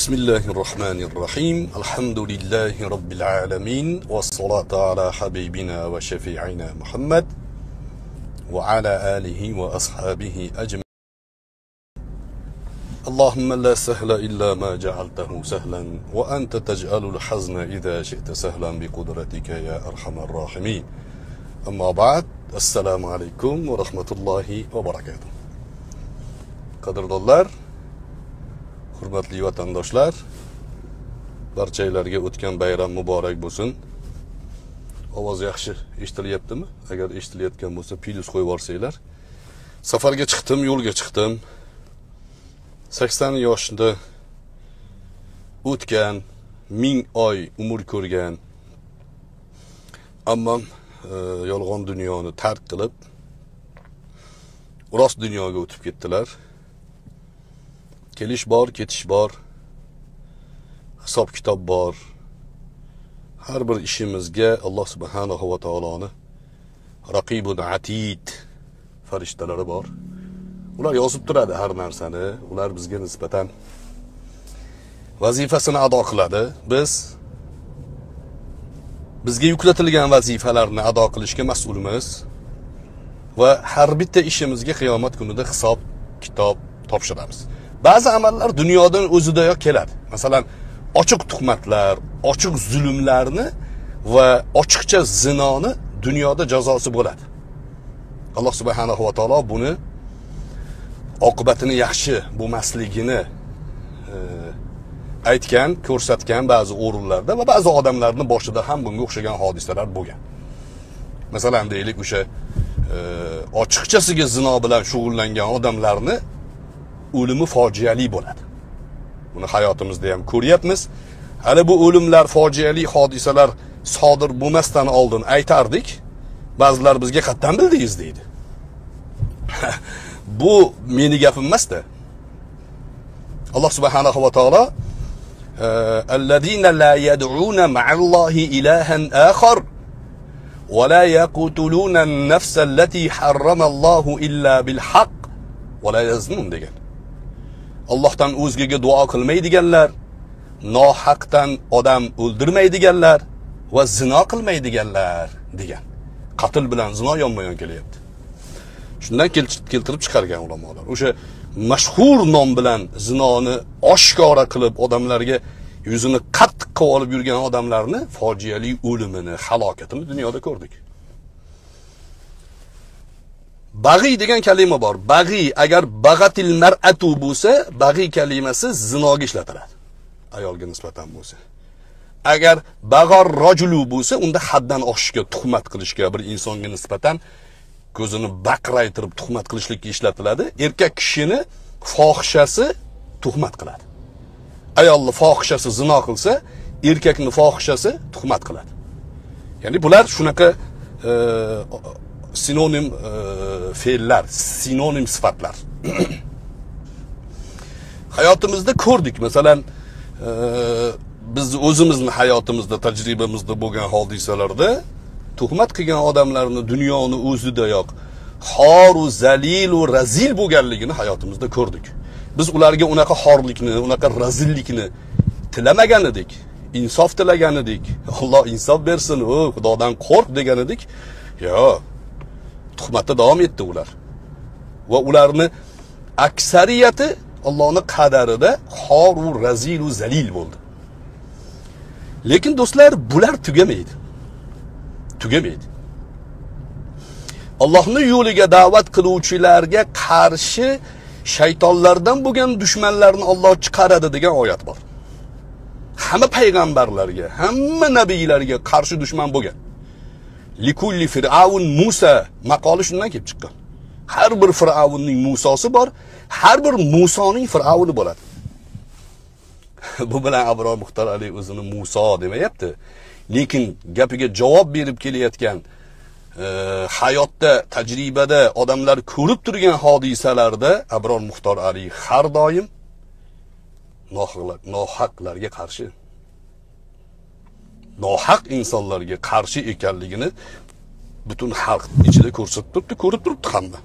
بسم الله الرحمن الرحيم. الحمد لله رب العالمين والصلاة على حبيبنا وشفيعنا محمد وعلى آله وأصحابه أجمعين. اللهم لا سهل إلا ما جعلته سهلا وأنت تجعل الحزن إذا شئت سهلا بقدرتك يا أرحم الراحمين. أما بعد السلام عليكم ورحمة الله وبركاته. قدر الله hurmatli vatandoshlar barchanglarga o'tgan bayram muborak bo'lsin. Ovoz yaxshi eshitilyaptimi? Agar eshitilayotgan bo'lsa plyus qo'yib yuborsanglar. Safarga chiqdim yo'lga chiqdim. Sakson yoshda o'tgan ming oy umr ko'rgan ammo e, yolg'on dunyoni tark qilib rost dunyoga o'tib ketdilar. Kelish bor ketish bor. Hisob kitob bor. Har bir ishimizga alloh subhanahu va taoloni raqibun atid farishtalari bor. Ular yozib turadi har narsani. Ular bizga nisbatan vazifasini ado qiladi. Biz bizga yuklatilgan vazifalarni ado qilishga mas'ulmiz va har bitta ishimizga qiyomat kunida hisob kitob topshiramiz. Ba'zi amallar dunyodan o'zidayoq keladi. Masalan ochiq tuhmatlar ochiq zulmlarni va ochiqcha zinoni dunyoda jazosi bo'ladi. Alloh subhanahu va taolo buni oqibatini yaxshi bo'lmasligini e, aytgan ko'rsatgan ba'zi o'rinlarda va ba'zi odamlarni boshida ham bunga o'xshagan hodisalar bo'lgan. Masalan deylik o'sha e, ochiqchasiga zino bilan shug'ullangan odamlarni o'limi fojiali bo'ladi buni hayotimizda ham ko'ryapmiz hali bu o'limlar fojiali hodisalar sodir bo'lmasdan oldin aytardik ba'zilar bizga qayerdan bildingiz deydi bu meni gapim emasda alloh subhanahu va taolo الذين لا يدعون مع الله إلها آخر ولا يقتلون النفس التي حرم الله إلا بالحق ولا يزنون degan Allohdan o'zgaga duo qilmaydiganlar, nohaqdan odam o'ldirmaydiganlar va zino qilmaydiganlar degan. Qatl bilan zino yonma-yon kelyapti. Shundan keltirib chiqargan ulamolar. O'sha mashhur nom bilan zinoni oshkora qilib odamlarga yuzini qattiq qilib olib yurgan odamlarni fojiali o'limini, halokatini dunyoda ko'rdik. Bag'iy degan kalima bor. Bag'iy agar bag'atil mar'atu bo'lsa, bag'iy kalimasi zinoga ishlatiladi. Ayolga nisbatan bo'lsa. Agar bag'or rojulu bo'lsa, unda haddan oshishga, tuhmat qilishga, bir insonga nisbatan ko'zini baqraytirib tuhmat qilishlikka ishlatiladi. Erkak kishini fohishasi tuhmat qiladi. Ayolni fohishasi zino qilsa, erkakni fohishasi tuhmat qiladi. Ya'ni bular shunaqa e, sinonim e, fe'llar, sinonim sifatlar. Hayotimizda ko'rdik, masalan, e, biz o'zimizni hayotimizda, tajribamizda bo'lgan hodisalarda tuhmat qilgan odamlarni dunyoni o'zidayoq xoru zalilu razil bo'lganligini hayotimizda ko'rdik. Biz ularga unaqa xorlikni, unaqa razillikni tilamagan edik. Insof tilagan edik. Alloh insof bersin, u Xudodan qo'rq degan edik. Yo'q, tuhmatda davom etdi ular. Va ularni aksariyati Allohning qadarida xoru razilu zalil bo'ldi. Lekin do'stlar bular tugamaydi. Tugamaydi. Allohning yo'liga da'vat qiluvchilarga qarshi shaytonlardan bo'lgan dushmanlarni Alloh chiqaradi degan oyat bor. Hamma payg'ambarlarga hamma nabiylarga qarshi dushman bo'lgan. Likulli fir'avun Musa maqoli shundan kelib chiqqan. Har bir fir'avunning Musosi bor, har bir Musoning fir'avuni bo'ladi. Bu bilan Abror Muxtor Ali o'zini Muso demayapti. Lekin gapiga javob berib kelayotgan e, hayotda, tajribada odamlar ko'rib turgan hodisalarda Abror Muxtor Ali har doim nohaqlarga qarshi nohaq insonlarga qarshi ekanligini butun xalq ichida ko'rsatib turibdi, ko'rib turibdi hamma.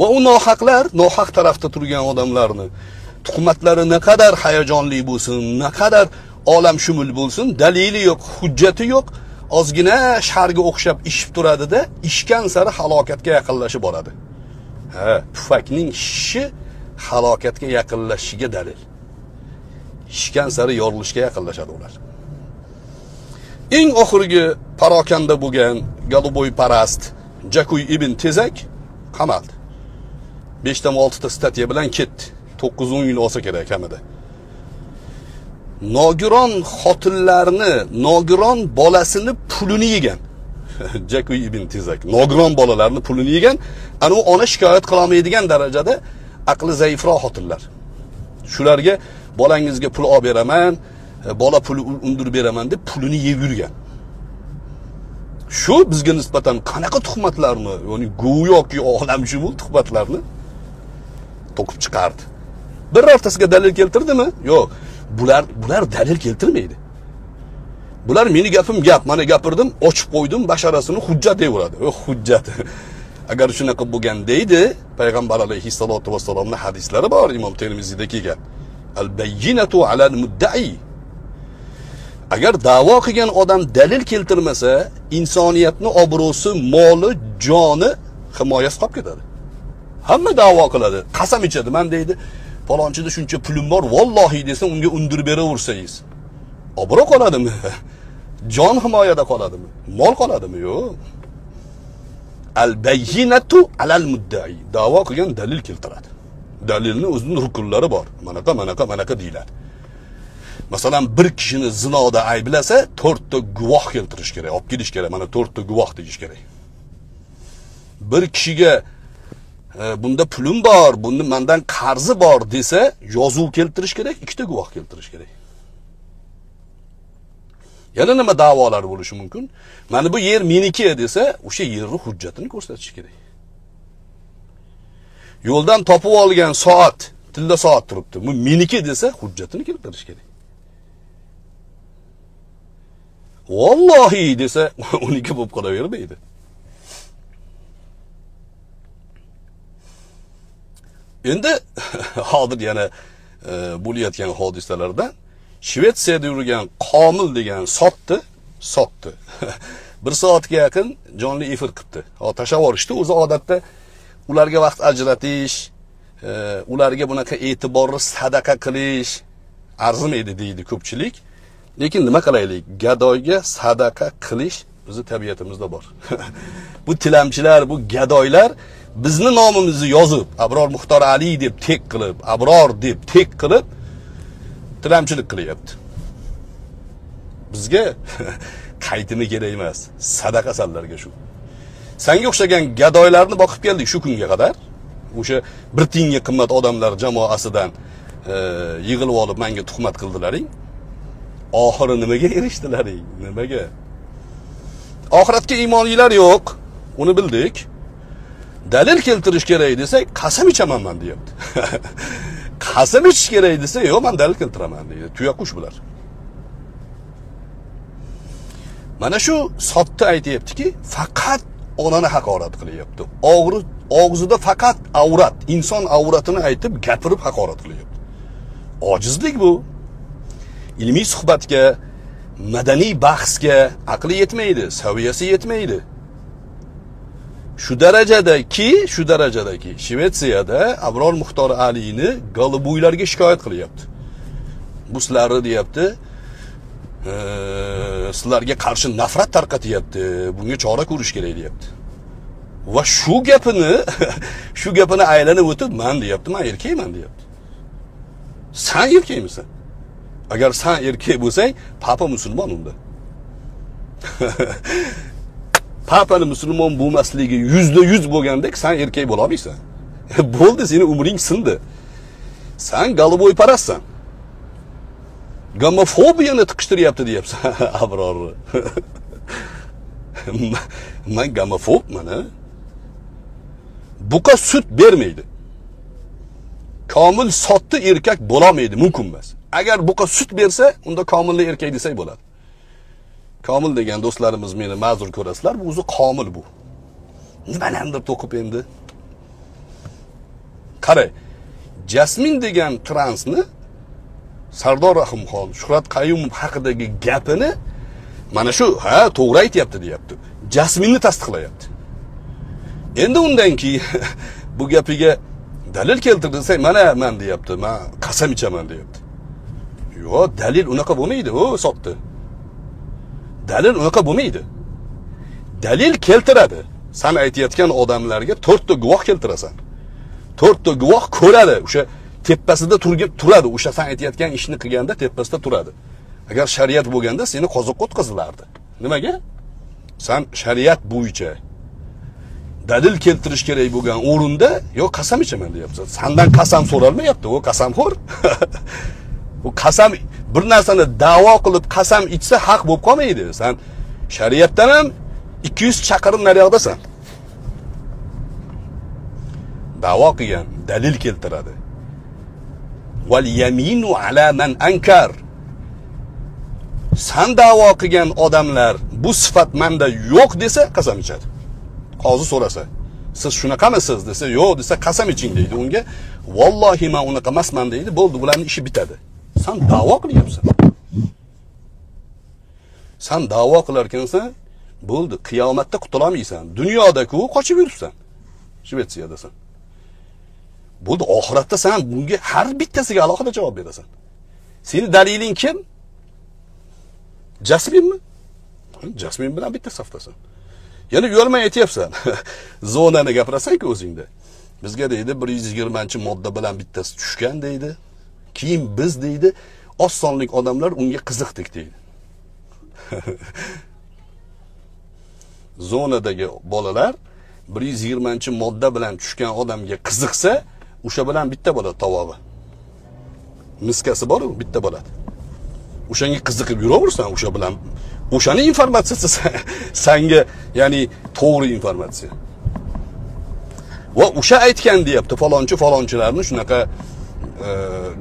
Va u nohaqlar, nohaq tarafda turgan odamlarni tuhmatlari naqadar hayajonli bo'lsin naqadar olamshumul bo'lsin dalili yo'q hujjati yo'q ozgina sharga o'xshab ishib turadida ishgan sari halokatga yaqinlashib boradi. Ha pufakning shishi halokatga yaqinlashishiga dalil. Ishgan sari yorilishga yaqinlashadi ular. Eng oxirgi parokanda bo'lgan goluboy parast jakuy ibn tezak qamaldi beshtami oltita statya bilan ketdi. To'qqiz o'n yil olsa kerak kamida nogiron xotinlarni nogiron bolasini pulini yegan. Jakuy ibn tezak nogiron bolalarni pulini yegan. Ana u ona shikoyat qilolmaydigan darajada aqli zaifroq xotinlar. Shularga bolangizga pul olib beraman E, bola puli undirib beraman deb pulini yeb yurgan. Shu bizga nisbatan qanaqa tuhmatlarni ya'ni go'yoki olamshumul tuhmatlarni to'qib chiqardi. Birortasiga dalil keltirdimi? Yo'q. Bular bular dalil keltirmaydi. Bular meni gapim gap mana gapirdim ochib qo'ydim basharasini hujjat deyaveradi hujjat. Agar shunaqa bo'lgan deydi payg'ambar alayhissalotu vassalomni hadislari bor imom termiziyda kelgan. Al bayyinatu alal muddai. Agar da'vo qilgan odam dalil keltirmasa insoniyatni obro'si moli joni himoyasi qolib ketadi. Hamma da'vo qiladi. Qasam ichadi. Man deydi palonchida shuncha pulim bor vallohi desa unga undirib beraversangiz obro' qoladimi? Jon himoyada qoladimi? Mol qoladimi? Yo'q. Al bayyinatu alal muddai. Da'vo qilgan dalil keltiradi. Dalilni o'zini rukunlari bor. Manaqa manaqa manaqa deyiladi. Masalan bir kishini zinoda ayblasa to'rtta guvoh keltirish kerak olib kelish kerak mana to'rtta guvoh deyish kerak. Bir kishiga e, bunda pulim bor bunda mandan qarzi bor desa yozuv keltirish kerak ikkita guvoh keltirish kerak. Yana nima da'volar bo'lishi mumkin? Mana bu yer meniki desa o'sha yerni hujjatini ko'rsatish kerak. Yo'ldan topib olgan soat tilla soat turibdi. Bu meniki desa hujjatini keltirish kerak. Vallohi desa uniki bo'lib qolavermaydi endi hozir yana e, bo'layotgan hodisalardan shvetsiyada yurgan komil degan sotdi sotdi. Bir soatga yaqin jonli efir qilibdi hozir tashlab yuborishdi o'zi odatda ularga vaqt ajratish e, ularga bunaqa e'tiborli sadaqa qilish arzimaydi deydi ko'pchilik. Lekin nima qilaylik? Gadoyga sadaqa qilish bizni tabiatimizda bor. Bu tilamchilar bu gadoylar bizni nomimizni yozib abror muxtor ali deb tek qilib abror deb tek qilib tilamchilik qilyapti. Bizga qaytimi kerak emas sadaqa sanlarga shu. Sanga o'xshagan gadoylarni boqib keldik shu kunga qadar. O'sha bir tiyinga qimmat odamlar jamoasidan e, yig'ilib olib menga tuhmat qildilaring. Oxiri nimaga erishdilaring nimaga? Oxiratga iymoninglar yo'q. Uni bildik. Dalil keltirish kerak desak qasam ichaman man deyapti. Qasam ichish kerak desa yo'q man dalil keltiraman deydi. Tuyaqush bular. Mana shu sotda aytyaptiki faqat onani haqorat qilyapti. Og'ri og'zida faqat avrat inson avratini aytib gapirib haqorat qilyapti. Ojizlik bu. Ilmiy suhbatga madaniy bahsga aqli yetmaydi saviyasi yetmaydi. Shu darajadaki shu darajadaki shvetsiyada abror muxtor aliyni golubuylarga shikoyat qilyapti. Bu sizlarni deyapti e, sizlarga qarshi nafrat tarqatyapti bunga chora ko'rish kerak deyapti. Va shu gapini shu gapini aylanib o'tib man deyapti man erkakman deyapti. San erkakmisan? Agar san erkak bo'lsang papa musulmon unda. Papani musulmon bo'lmasligi yuzda yuz bo'lgandek san erkak bo'lolmaysan bo'ldi seni umring sindi. San golubойparastsan gomofobiyani tiqishtiryapti deyapsan abrorni man gomofobman buqa sut bermaydi. Komil sotdi erkak bo'lolmaydi mumkin emas agar buqa sut bersa unda komilli erkak desak bo'ladi. Komil degan do'stlarimiz meni ma'zur ko'rasizlar bu o'zi komil bu. Nimalarnidir to'qib endi. Qarang jasmin degan transni sardor rahimxon shuhrat qayumov haqidagi gapini mana shu ha to'g'ri aytyapti deyapti. Jasminni tasdiqlayapti. Endi undan keyin bu gapiga dalil keltir desak mana man deyapti man qasam ichaman deyapti. Yo'q dalil unaqa bo'lmaydi u hisobda. Dalil unaqa bo'lmaydi. Dalil keltiradi. San aytayotgan odamlarga to'rtta guvoh keltirasan. To'rtta guvoh ko'radi. O'sha tepasida turib turadi. O'sha san aytayotgan ishni qilganda tepasida turadi. Agar shariat bo'lganda seni qozoqqa o'tkazilardi nimaga? San shariat bo'yicha dalil keltirish kerak bo'lgan o'rinda yo qasam ichaman deyapsan. Sandan qasam so'ralmayapti u qasamxo'r u qasam bir narsani da'vo qilib qasam ichsa haq bo'lib qolmaydi. San shariatdan ham ikki yuz chaqirim naryoqdasan da'vo qilgan dalil keltiradi. Val yaminu ala man ankar. San da'vo qilgan odamlar bu sifat manda yo'q desa qasam ichadi. Qozi so'rasa siz shunaqamisiz desa yo'q desa qasam iching deydi unga. Vallohi man unaqa emasman deydi bo'ldi bularni ishi bitadi. San da'vo qilyapsan san da'vo qilarkansan bo'ldi qiyomatda qutulolmaysan dunyodaku qochib yuribsan shvetsiyadasan bo'ldi oxiratda san bunga har bittasiga alohida javob berasan seni daliling kim? Jasminmi jasmin bilan bitta safdasan yana uyalmay aytyapsan zonani gapirasanku o'zingda bizga deydi bir yuz yigirmanchi modda bilan bittasi tushgan deydi. Keyin biz deydi oz sonlik odamlar unga qiziqdik deydi. Zonadagi bolalar bir yuz yigirmanchi modda bilan tushgan odamga qiziqsa o'sha bilan bitta bo'ladi tavobi miskasi boru bitta bo'ladi o'shanga qiziqib yuraversan o'sha bilan. O'shani informatsiyasi sanga ya'ni to'g'ri informatsiya. Va o'sha aytgan deyapti falonchi falonchilarni shunaqa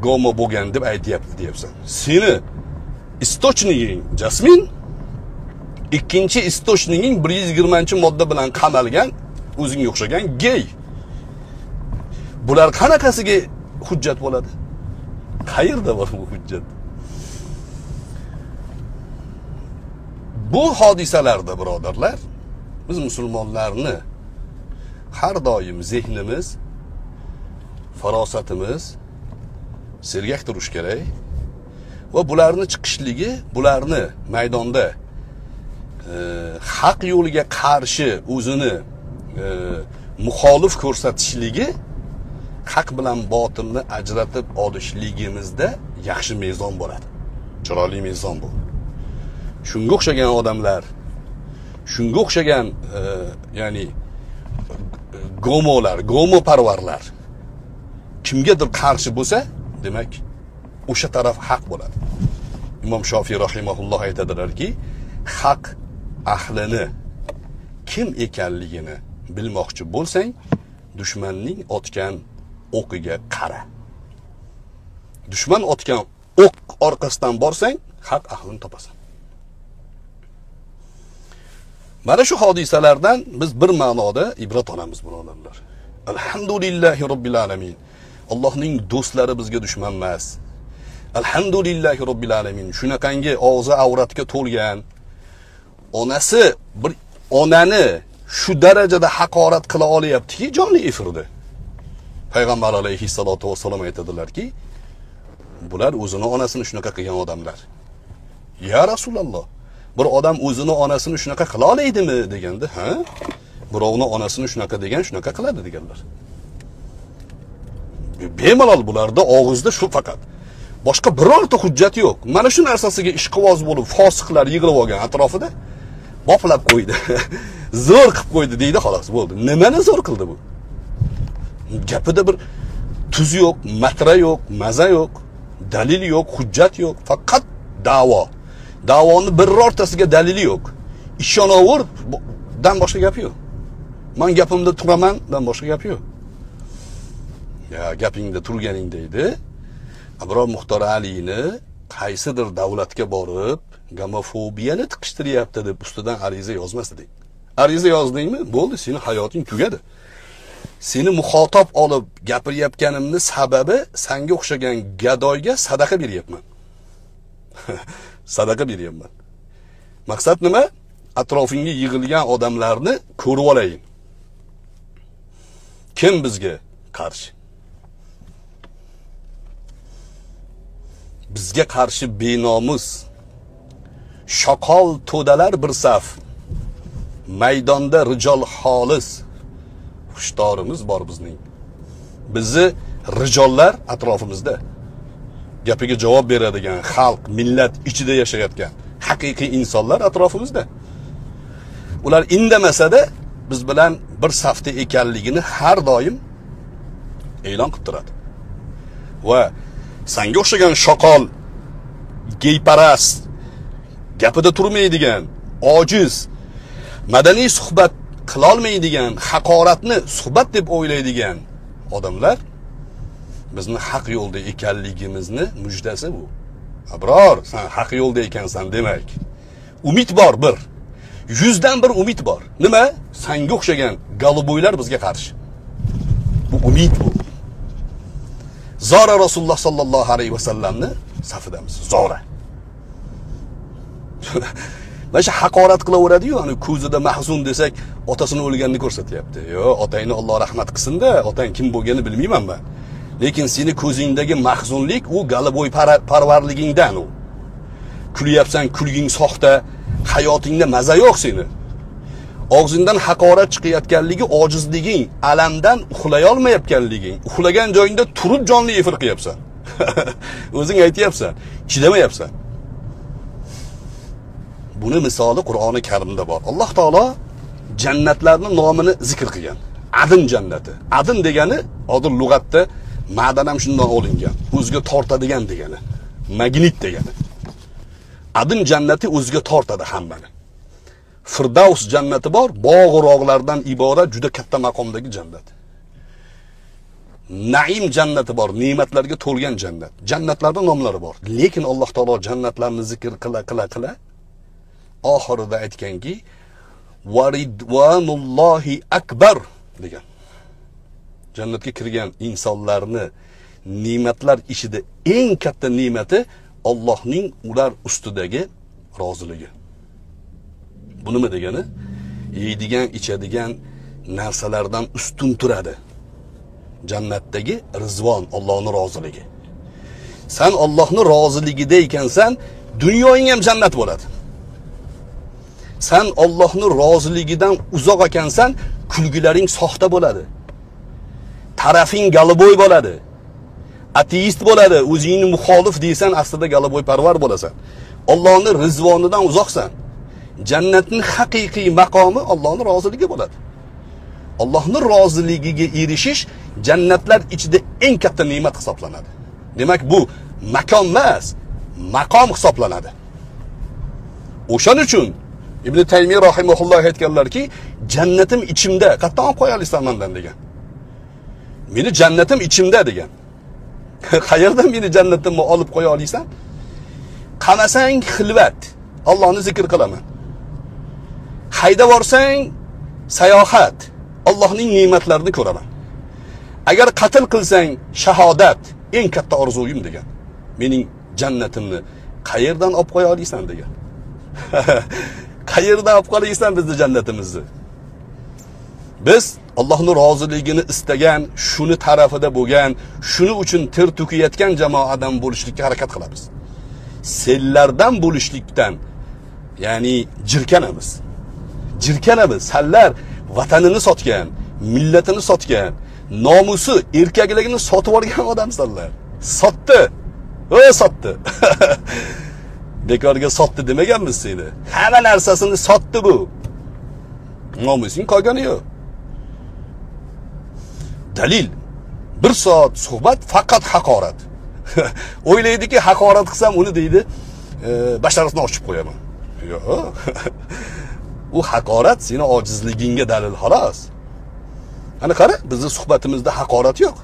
gomo bo'lgan deb aytyapti deyapsan. Seni istochniging jasmin. Ikkinchi istochniging bir yuz yigirmanchi modda bilan qamalgan o'zingga o'xshagan gey. Bular qanaqasiga hujjat bo'ladi? Qayerda bor bu hujjat? Bu hodisalarda birodarlar biz musulmonlarni har doim zehnimiz farosatimiz sergak turish kerak va bularni chiqishligi bularni maydonda e, haq yo'liga qarshi o'zini e, muxolif ko'rsatishligi haq bilan botilni ajratib olishligimizda yaxshi mezon bo'ladi chiroyli mezon bu shunga o'xshagan odamlar shunga o'xshagan e, ya'ni gomolar gomoparvarlar kimgadir qarshi bo'lsa demak o'sha taraf haq bo'ladi. Imom shofiy rahimaulloh aytadilarki haq ahlini kim ekanligini bilmoqchi bo'lsang dushmanning otgan o'qiga qara. Dushman otgan o'q orqasidan borsang haq ahlini topasan. Mana shu hodisalardan biz bir ma'noda ibrat olamiz birodarlar. Alhamdulillahi robbil alamin. Allohning do'stlari bizga dushman emas. Alhamdulillahi robbil alamin. Shunaqangi og'zi avratga to'lgan onasi bir onani shu darajada haqorat qila olyaptiki jonli efirda. Payg'ambar alayhissalotu vassalom aytadilarki bular o'zini onasini shunaqa qilgan odamlar. Ya rasululloh bir odam o'zini onasini shunaqa qila olaydimi deganda ha? Birovni onasini shunaqa degan shunaqa qiladi deganlar. Bemalol bularda og'izda shu faqat. Boshqa birorta hujjat yo'q. Mana shu narsasiga ishqiboz bo'lib fosiqlar yig'ilib olgan atrofida boplab qo'ydi. Zo'r qilib qo'ydi deydi xolos bo'ldi. Nimani zo'r qildi bu? Gapida bir tuz yo'q matra yo'q maza yo'q dalil yo'q hujjat yo'q faqat da'vo. Davoni birortasiga dalili yo'q. Ishonaverdan boshqa gap yo'q. Man gapimda turamandan boshqa gap yo'q. Gapingda turganingda edi abror muxtor aliyni qaysidir davlatga borib gomofobiyani tiqishtiryapti deb ustidan ariza yozmas ariza yozdingmi? Bo'ldi seni hayoting tugadi. Seni muxotob olib gapirayotganimni sababi sanga o'xshagan gadoyga sadaqa beryapman. Sadaqa beryapman. Maqsad nima? Atrofingga yig'ilgan odamlarni ko'rib olayin kim bizga qarshi? Bizga qarshi benomus shoqol to'dalar bir saf. Maydonda rijol xolis. Hushtorimiz bor bizning. Bizni rijollar atrofimizda. Gapiga javob beradigan xalq millat ichida yashayotgan haqiqiy insonlar atrofimizda. Ular indamasada biz bilan bir safda ekanligini har doim e'lon qilib turadi. Va sanga o'xshagan shoqol geyparast gapida turmaydigan ojiz madaniy suhbat qilolmaydigan haqoratni suhbat deb o'ylaydigan odamlar bizni haq yo'lda ekanligimizni mujdasi bu. Abror san haq yo'lda ekansan demak. Umid bor bir yuzdan bir umid bor. Nima? Sanga o'xshagan golubuylar bizga qarshi. Bu umid bu. Zora rasululloh sollallohu alayhi vasallamni safidamiz. Zora. Mana shu haqorat qilaveradiyu ani ko'zida mahzun desak otasini o'lganini ko'rsatyapti. Yo'q otangni olloh rahmat qilsinda otang kim bo'lganini bilmayman man. Lekin seni ko'zingdagi mahzunlik u galabo'y parvarligingdan u. Kulyapsan kulging soxta hayotingda maza yo'q seni. Og'zingdan haqorat chiqayotganligi ojizliging alamdan uxlayolmayotganliging uxlagan joyingda turib jonli efir qilyapsan o'zing aytyapsan chidamayapsan. Buni misoli qur'oni karimda bor. Alloh taolo jannatlarni nomini zikr qilgan. Adin jannati. Adin degani hozir lug'atda ma'dan ham shundan olingan o'ziga tortadigan degani magnit degani. Adin jannati o'ziga tortadi hammani. Firdavs jannati bor bog'u rog'lardan iborat juda katta maqomdagi jannat. Naim jannati bor ne'matlarga to'lgan jannat. Jannatlarni nomlari bor. Lekin alloh taolo jannatlarni zikr qila qila qila oxirida aytganki varidvanullohi akbar degan. Jannatga kirgan insonlarni ne'matlar ichida eng katta ne'mati Allohning ular ustidagi roziligi. Bu nima degani yeydigan ichadigan narsalardan ustun turadi. Jannatdagi rizvon Allohning roziligi. San Allohning roziligida ekansan dunyoing ham jannat bo'ladi. San Allohning roziligidan uzoq ekansan kulgilaring soxta bo'ladi. Tarafing galibo'y bo'ladi. Ateist bo'ladi o'zingni muxolif deysan aslida galibo'y parvar bo'lasan. Allohning rizvonidan uzoqsan. Jannatning haqiqiy maqomi Allohning roziligi bo'ladi. Allohning roziligiga erishish jannatlar ichida eng katta ne'mat hisoblanadi. Demak bu makon emas maqom hisoblanadi. O'shaning uchun ibn taymiy rahimahulloh aytganlarki jannatim ichimda qayerdan olib qo'ya olasan mandan degan. Meni jannatim ichimda degan. Qayerdan meni jannatimni olib qo'ya olasan qamasang xilvat. Allohni zikr qilaman hayda borsang sayohat. Allohning ne'matlarini ko'raman. Agar qatl qilsang shahodat. Eng katta orzuyim degan. Mening jannatimni qayerdan olib qo'ya olasan degan. Qayerdan olib qolaysan bizni jannatimizni? Biz Allohning roziligini istagan shuni tarafida bo'lgan shuni uchun ter to'kayotgan jamoadan bo'lishlikka harakat qilamiz. Sellardan bo'lishlikdan ya'ni jirkanamiz. Jirkanamiz sanlar vatanini sotgan millatini sotgan nomusi erkakligini sotib olgan odamsanlar sotdi. O sotdi. Bekorga sotdi demaganmiz seni. Hamma narsasini sotdi bu. Nomusing qolgani yo'q. Dalil. Bir soat suhbat faqat haqorat. O'ylaydiki haqorat qilsam uni deydi e, basharasini ochib qo'yaman. Yo'q. u haqorat seni ojizligingga dalil xolos. Ana qara bizni suhbatimizda haqorat yo'q.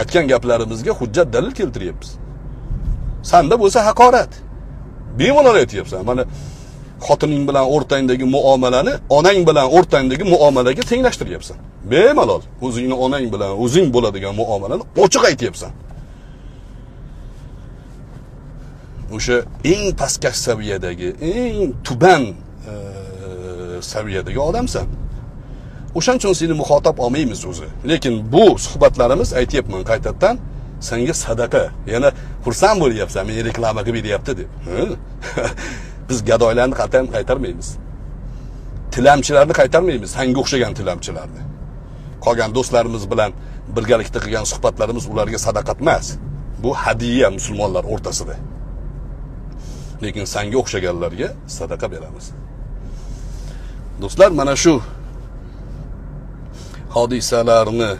Aytgan gaplarimizga hujjat dalil keltiryapmiz. Sanda bo'lsa haqorat. Bemalol aytyapsan. Mana xotining bilan o'rtangdagi muomalani onang bilan o'rtangdagi muomalaga tenglashtiryapsan. Bemalol. O'zingni onang bilan o'zing bo'ladigan muomalani ochiq aytyapsan. O'sha eng pastkash saviyadagi eng tuban saviyadagi odamsan o'shaning uchun seni muxotab olmaymiz o'zi. Lekin bu suhbatlarimiz aytyapman qaytadan senga sadaqa yana xursand bo'lyapsan meni reklama qilib beryapti deb. Biz gadoylarni qat'iyan qaytarmaymiz. Tilamchilarni qaytarmaymiz. Sanga o'xshagan tilamchilarni. Qolgan do'stlarimiz bilan birgalikda qilgan suhbatlarimiz ularga sadaqat emas bu hadiya musulmonlar o'rtasida. Lekin sanga o'xshaganlarga sadaqa beramiz. Do'stlar mana shu hodisalarni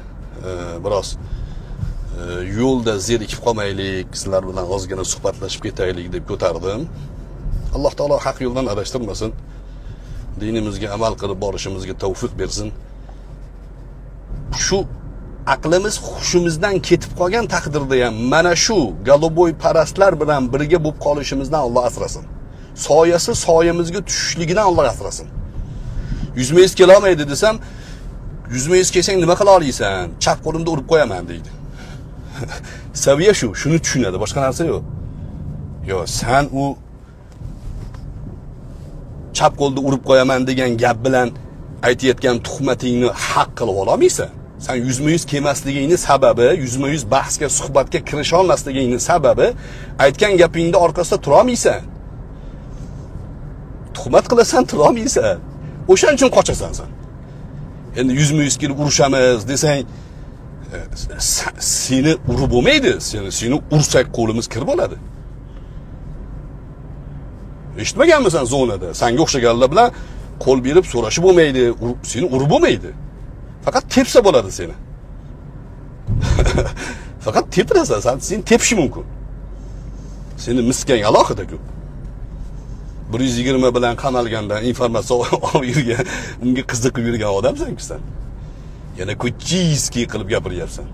e, biroz e, yo'lda zerikib qolmaylik sizlar bilan ozgina suhbatlashib ketaylik deb ko'tardim. Alloh taolo haq yo'ldan adashtirmasin. Dinimizga amal qilib borishimizga tavfiq bersin. Shu aqlimiz hushimizdan ketib qolgan taqdirda ham mana shu goloboy parastlar bilan birga bo'lib qolishimizdan Alloh asrasin. Soyasi soyamizga tushishligidan Alloh asrasin. Yuzma kelolmaydi desam yuzma kelsang nima qila olasan chap qo'limda urib qo'yaman deydi. Saviya shu shuni tushunadi boshqa narsa yo'q. Yo san u chap qo'lda urib qo'yaman degan gap bilan aytayotgan tuhmatingni haq qilib ololmaysan. San yuzma yuz kelmasligingni sababi yuzma yuz bahsga suhbatga kirisholmasligingni sababi aytgan gapingni orqasida turolmaysan. Tuhmat qilasan turolmaysan. O'shaning uchun qochasan san endi yuzma yuz kelib urushamiz desang e, seni urib bo'lmaydi seni seni ursak qo'limiz kir bo'ladi. Eshitmaganmisan zonada? Sanga o'xshaganlar bilan qo'l berib so'rashib bo'lmaydi seni urib bo'lmaydi. Faqat tepsa bo'ladi seni. Faqat tepirasan san seni tepishi mumkin. Seni miskang alohida ko'p bir yuz yigirma bilan qamalgandan informatsiya olib yurgan unga qiziqib yurgan odamsanku san? Yana kuchiskiy qilib gapiryapsan.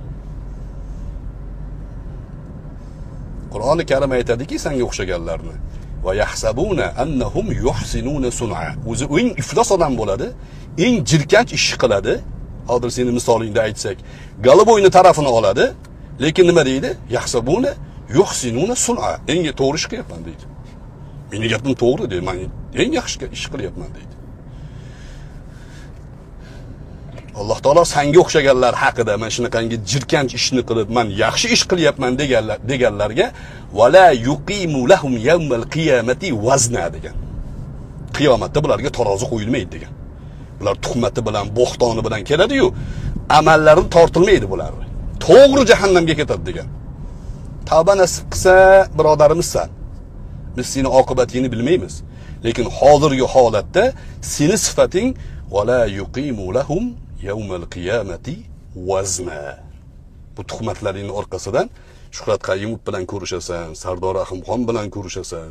Qur'oni karim aytadiki sanga o'xshaganlarni va yahsabuna annahum yuhsinuna sun'a. O'zi eng iflos odam bo'ladi eng jirkanch ishni qiladi. Hozir seni misolingda aytsak goloboyni tarafini oladi lekin nima deydi? Yahsabuna yuhsinuna sun'a. Eng to'g'ri ish qilyapman deydi. Meni gapim to'g'ri deydi man eng yaxshi ish qilyapman deydi. Alloh taolo sanga o'xshaganlar haqida mana shunaqangi jirkanch ishni qilib man yaxshi ish qilyapman deganlar deganlarga vala yuqimu lahum yawmal qiyamati vazna degan. Qiyomatda bularga tarozi qo'yilmaydi degan. Bular tuhmati bilan bo'xtoni bilan keladiyu amallari tortilmaydi bularni. To'g'ri jahannamga ketadi degan. Tavba nasib qilsa birodarimizsan. Biz seni oqibatingni bilmaymiz. Lekin hozirgi holatda seni sifating vala yuqimu lahum yawmal qiyamati vazna bu tuhmatlaringni orqasidan shuhrat qayumov bilan ko'rishasan sardor rahimxon bilan ko'rishasan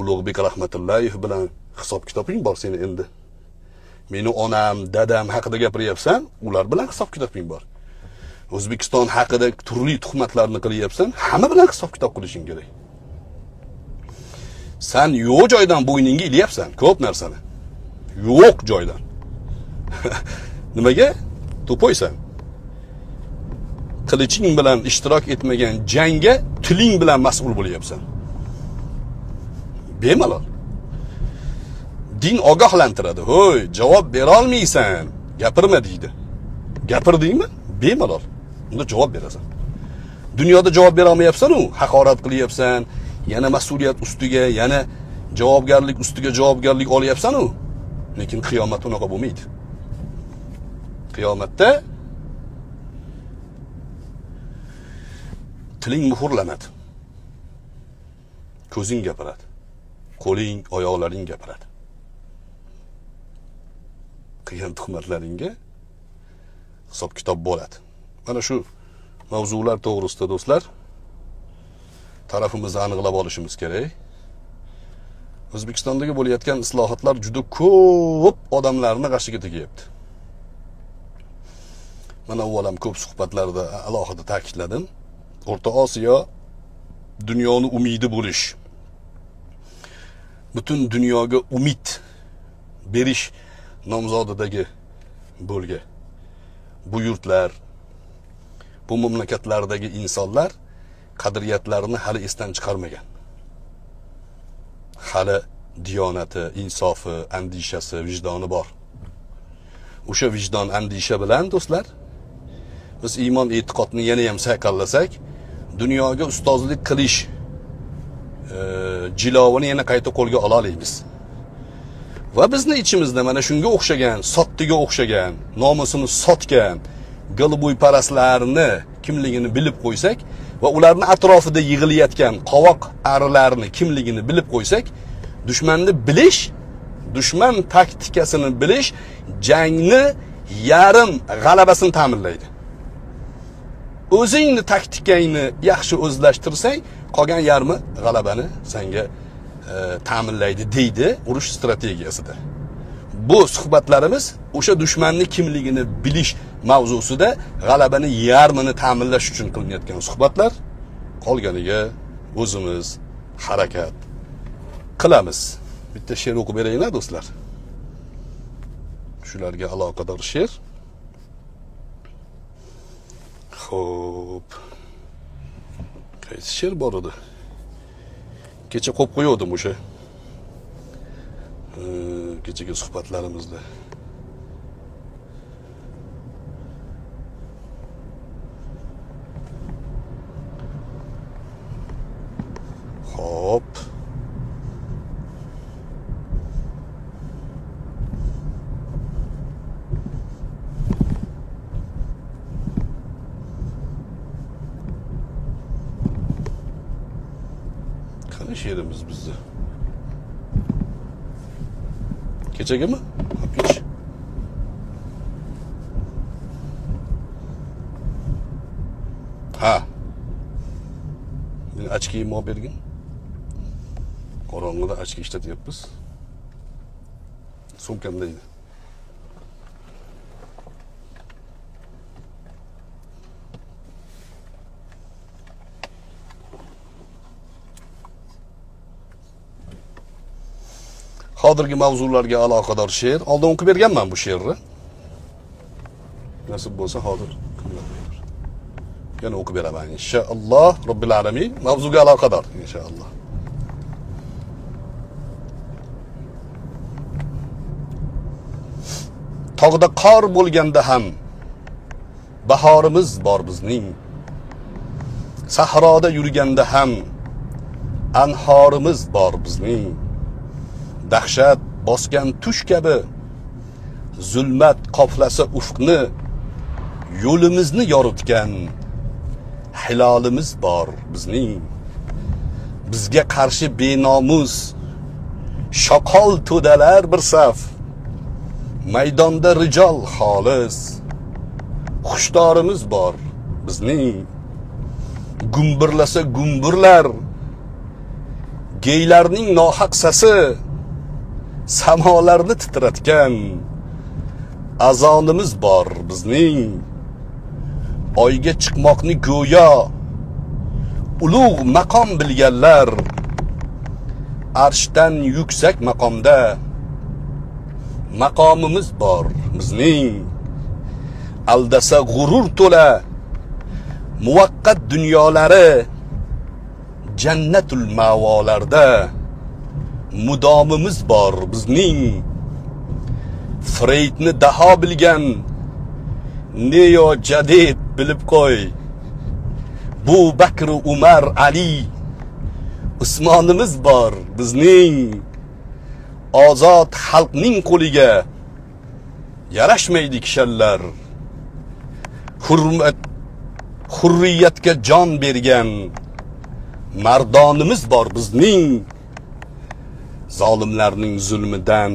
ulug'bek rahmatullayev bilan hisob kitobing bor seni endi. Meni onam dadam haqida gapiryapsan ular bilan hisob kitobing bor. O'zbekiston haqida turli tuhmatlarni qilyapsan hamma bilan hisob kitob qilishing kerak. San yo'q joydan bo'yningga ilyapsan ko'p narsani. Yo'q joydan. Nimaga? To'poysan. Qiliching bilan ishtirok etmagan jangga tiling bilan mas'ul bo'lyapsan. Bemalol. Din ogohlantiradi. Ho'y javob berolmaysan. Gapirma deydi. Gapirdingmi? Bemalol. Unda javob berasan. Dunyoda javob berolmayapsanu haqorat qilyapsan yana mas'uliyat ustiga yana javobgarlik ustiga javobgarlik olyapsanu lekin qiyomat unaqa bo'lmaydi. Qiyomatda tiling muhrlanadi ko'zing gapiradi. Qo'ling oyoqlaring gapiradi. Qilgan tuhmatlaringga hisob kitob bo'ladi. Mana shu mavzular to'g'risida do'stlar. Tarafimizni aniqlab olishimiz kerak. O'zbekistondagi bo'layotgan islohotlar juda ko'p odamlarni g'ashiga tegyapti. Mana avval ham ko'p suhbatlarda alohida ta'kidladim. O'rta osiyo dunyoni umidi bo'lish butun dunyoga umid berish nomzodidagi bo'lga bu yurtlar bu mamlakatlardagi insonlar qadriyatlarini hali esdan chiqarmagan. Hali diyonati insofi andishasi vijdoni bor. O'sha vijdon andisha bilan do'stlar biz iymon e'tiqodni yana ham sayqallasak dunyoga ustozlik qilish e, jilovini yana qayta qo'lga ola olamiz. Va bizni ichimizda mana shunga o'xshagan sottiga o'xshagan nomusini sotgan golubuyparastlarni kimligini bilib qo'ysak va ularni atrofida yig'ilayotgan qovoq arilarni kimligini bilib qo'ysak dushmanni bilish dushman taktikasini bilish jangni yarim g'alabasini ta'minlaydi. O'zingni taktikangni yaxshi o'zlashtirsang qolgan yarmi g'alabani senga e, ta'minlaydi deydi urush strategiyasida. Bu suhbatlarimiz o'sha dushmanni kimligini bilish mavzusida g'alabani yarmini ta'minlash uchun qilinayotgan suhbatlar qolganiga o'zimiz harakat qilamiz. Bitta she'r o'qib berayina do'stlar. Shularga aloqador she'r. Ho'p qaysi she'r bor edi? Kecha qo'yib qo'yuvdim o'sha. Kechagi suhbatlarimizda hop. Czekamy? Idź. Ha. Ben açkiyi muhabbet edin. Koronada açki işleti yapız. Sumkem'deydi. Hozirgi mavzularga aloqador she'r. Oldin o'qib berganman bu she'rni. Nasib bo'lsa hozir yana o'qib beraman inshaalloh robbil alamin. Mavzuga aloqador inshaalloh tog'da qor bo'lganda ham bahorimiz bor bizning. Sahroda yurganda ham anhorimiz bor bizning. Dahshat bosgan tush kabi. Zulmat qoplasa ufqni yo'limizni yoritgan hilolimiz bor bizning. Bizga qarshi benomus shoqol to'dalar bir saf. Maydonda rijol xolis xushdorimiz bor bizning. Gumbirlasa gumburlar geylarning nohaq sasi. Samolarni titratgan azonimiz bor bizning. Oyga chiqmoqni go'yo ulug' maqom bilganlar arshdan yuksak maqomda maqomimiz bor bizning. Aldasa g'urur to'la muvaqqat dunyolari jannatul mavolarda mudomimiz bor bizning. Freydni daho bilgan neo jadid bilib qo'y. Bu bakr umar ali usmonimiz bor bizning. Ozod xalqning qo'liga yarashmaydi kishanlar. Hurmat hurriyatga jon bergan mardonimiz bor bizning. Zolimlarning zulmidan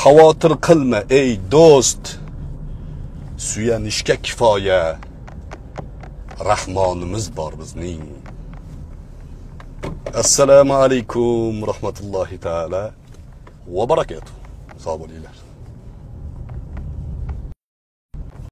xavotir qilma ey do'st. Suyanishga kifoya. Rahmonimiz bor bizning. Assalomu alaykum rahmatullohi taala va barakatuh. Sog' bo'linglar.